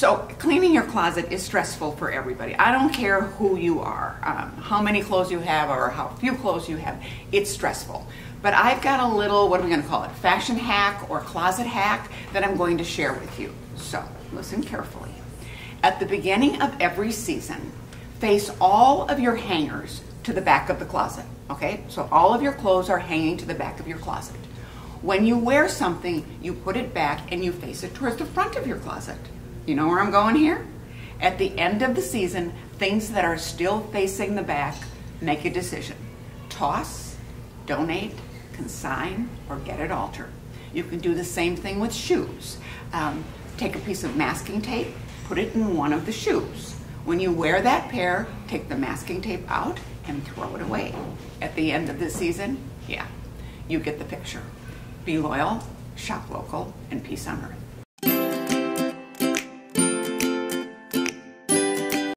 So cleaning your closet is stressful for everybody. I don't care who you are, um, how many clothes you have, or how few clothes you have. It's stressful. But I've got a little, what are we going to call it, fashion hack or closet hack that I'm going to share with you. So listen carefully. At the beginning of every season, face all of your hangers to the back of the closet. Okay? So all of your clothes are hanging to the back of your closet. When you wear something, you put it back and you face it towards the front of your closet. You know where I'm going here? At the end of the season, things that are still facing the back, make a decision. Toss, donate, consign, or get it altered. You can do the same thing with shoes. Um, take a piece of masking tape, put it in one of the shoes. When you wear that pair, take the masking tape out and throw it away. At the end of the season, yeah, you get the picture. Be loyal, shop local, and peace on earth.